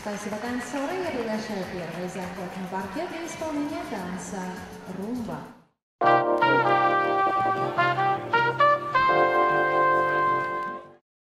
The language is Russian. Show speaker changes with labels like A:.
A: Спасибо, танцоры. Я приглашаю первый заход на паркет для исполнения танца «Румба».